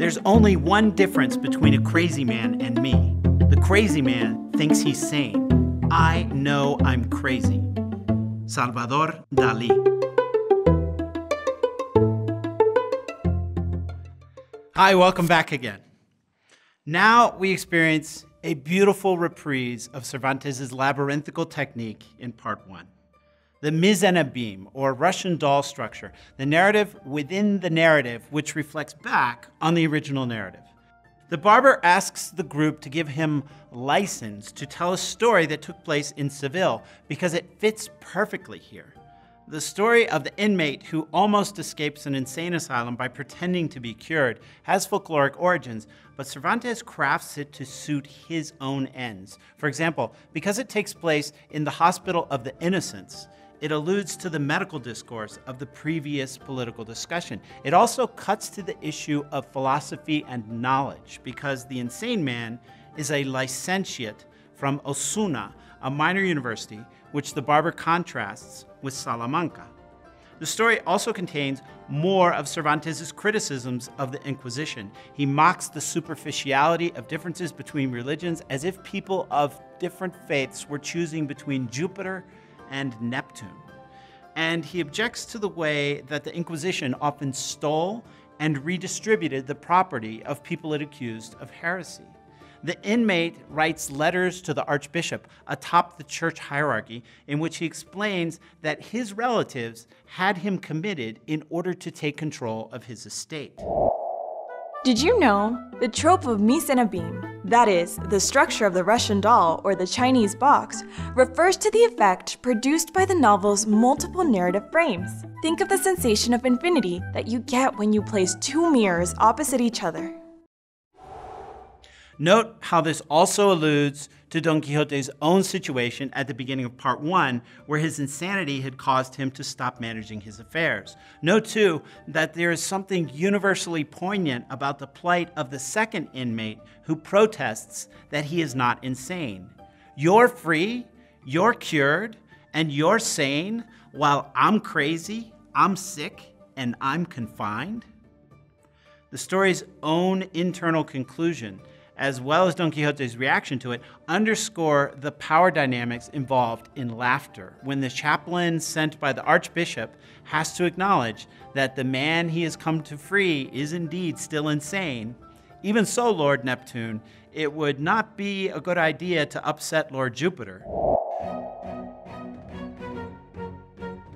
There's only one difference between a crazy man and me. The crazy man thinks he's sane. I know I'm crazy. Salvador Dali. Hi, welcome back again. Now we experience a beautiful reprise of Cervantes' labyrinthical technique in part one. The abîme, or Russian doll structure, the narrative within the narrative which reflects back on the original narrative. The barber asks the group to give him license to tell a story that took place in Seville because it fits perfectly here. The story of the inmate who almost escapes an insane asylum by pretending to be cured has folkloric origins, but Cervantes crafts it to suit his own ends. For example, because it takes place in the Hospital of the Innocents, it alludes to the medical discourse of the previous political discussion. It also cuts to the issue of philosophy and knowledge, because the insane man is a licentiate from Osuna, a minor university, which the barber contrasts with Salamanca. The story also contains more of Cervantes' criticisms of the Inquisition. He mocks the superficiality of differences between religions as if people of different faiths were choosing between Jupiter and Neptune. And he objects to the way that the Inquisition often stole and redistributed the property of people it accused of heresy. The inmate writes letters to the archbishop atop the church hierarchy in which he explains that his relatives had him committed in order to take control of his estate. Did you know the trope of mise en abîme, that is, the structure of the Russian doll or the Chinese box, refers to the effect produced by the novel's multiple narrative frames? Think of the sensation of infinity that you get when you place two mirrors opposite each other. Note how this also alludes to Don Quixote's own situation at the beginning of part one, where his insanity had caused him to stop managing his affairs. Note too that there is something universally poignant about the plight of the second inmate who protests that he is not insane. You're free, you're cured, and you're sane, while I'm crazy, I'm sick, and I'm confined? The story's own internal conclusion as well as Don Quixote's reaction to it, underscore the power dynamics involved in laughter. When the chaplain sent by the archbishop has to acknowledge that the man he has come to free is indeed still insane, even so, Lord Neptune, it would not be a good idea to upset Lord Jupiter.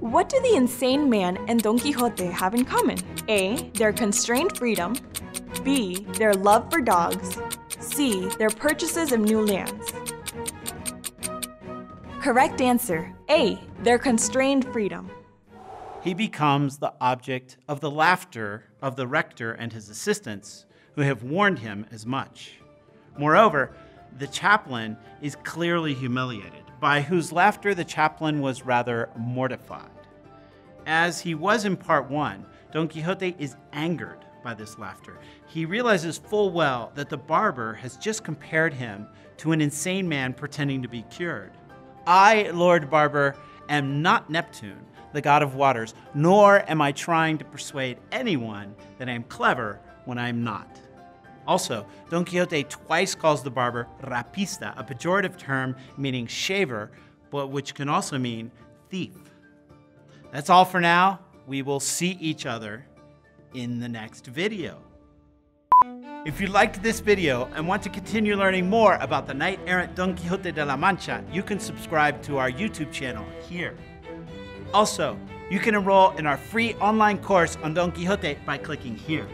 What do the insane man and Don Quixote have in common? A. Their constrained freedom. B. Their love for dogs. C. Their purchases of new lands. Correct answer A. Their constrained freedom. He becomes the object of the laughter of the rector and his assistants, who have warned him as much. Moreover, the chaplain is clearly humiliated, by whose laughter the chaplain was rather mortified. As he was in part one, Don Quixote is angered by this laughter. He realizes full well that the barber has just compared him to an insane man pretending to be cured. I, Lord Barber, am not Neptune, the god of waters, nor am I trying to persuade anyone that I am clever when I am not. Also, Don Quixote twice calls the barber rapista, a pejorative term meaning shaver, but which can also mean thief. That's all for now. We will see each other in the next video. If you liked this video and want to continue learning more about the knight-errant Don Quixote de la Mancha, you can subscribe to our YouTube channel here. Also, you can enroll in our free online course on Don Quixote by clicking here.